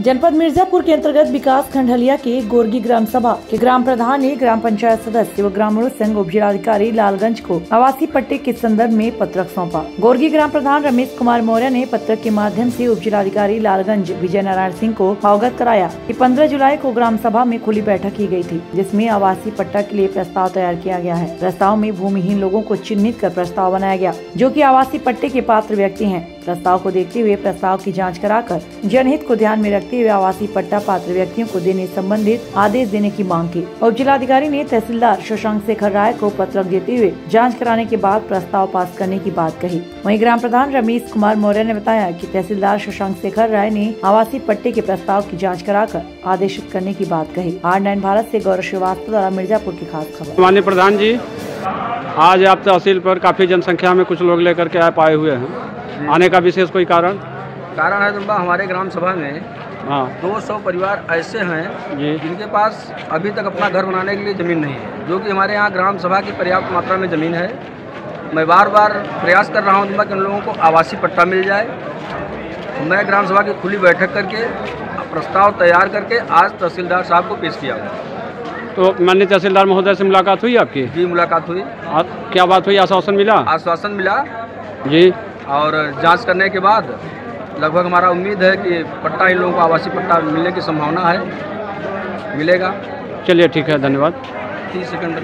जनपद मिर्जापुर के अंतर्गत विकास खंड हलिया के गोरगी ग्राम सभा के ग्राम प्रधान ने ग्राम पंचायत सदस्य व ग्रामीण संघ उप जिलाधिकारी लालगंज को आवासीय पट्टे के संदर्भ में पत्रक सौंपा। गोरगी ग्राम प्रधान रमेश कुमार मौर्य ने पत्रक के माध्यम से उप जिलाधिकारी लालगंज विजय नारायण सिंह को अवगत कराया कि 15 जुलाई को ग्राम सभा में खुली बैठक की गई थी, जिसमें आवासीय पट्टा के लिए प्रस्ताव तैयार किया गया है। प्रस्ताव में भूमिहीन लोगों को चिन्हित कर प्रस्ताव बनाया गया, जो की आवासीय पट्टे के पात्र व्यक्ति है। प्रस्ताव को देखते हुए प्रस्ताव की जाँच कराकर जनहित को ध्यान में रखते हुए आवासीय पट्टा पात्र व्यक्तियों को देने संबंधित आदेश देने की मांग की। उप जिलाधिकारी ने तहसीलदार शशांक शेखर राय को पत्रक देते हुए जाँच कराने के बाद प्रस्ताव पास करने की बात कही। वहीं ग्राम प्रधान रमेश कुमार मौर्य ने बताया की तहसीलदार शशांक शेखर राय ने आवासीय पट्टे के प्रस्ताव की जाँच कराकर आदेशित करने की बात कही। आर नाइन भारत ऐसी गौरव श्रीवास्तव द्वारा मिर्जापुर की खास खबर। माननीय प्रधान जी आज आप तहसील पर काफ़ी जनसंख्या में कुछ लोग लेकर के आप आए हुए हैं। आने का विशेष कोई कारण? कारण है तुम्बा हमारे ग्राम सभा में हाँ। 200 परिवार ऐसे हैं जिनके पास अभी तक अपना घर बनाने के लिए ज़मीन नहीं है जो कि हमारे यहाँ ग्राम सभा की पर्याप्त मात्रा में ज़मीन है। मैं बार बार प्रयास कर रहा हूँ तुम्बा कि उन लोगों को आवासीय पट्टा मिल जाए। मैं ग्राम सभा की खुली बैठक करके प्रस्ताव तैयार करके आज तहसीलदार साहब को पेश किया तो माननीय तहसीलदार महोदय से मुलाकात हुई आपकी? जी मुलाकात हुई। आ, क्या बात हुई? आश्वासन मिला? आश्वासन मिला। जी। और जाँच करने के बाद लगभग हमारा उम्मीद है कि पट्टा इन लोगों को आवासीय पट्टा मिलने की संभावना है। मिलेगा। चलिए ठीक है धन्यवाद। तीस सेकंड